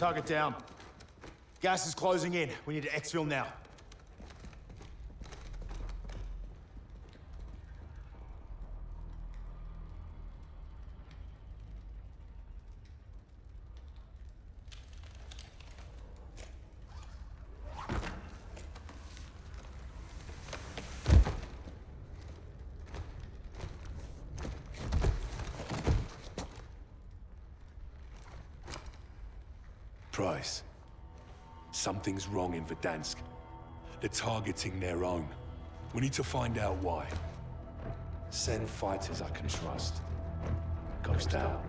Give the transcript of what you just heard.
Target down. Gas is closing in. We need to exfil now. Price. Something's wrong in Verdansk. They're targeting their own. We need to find out why. Send fighters I can trust. Ghost out.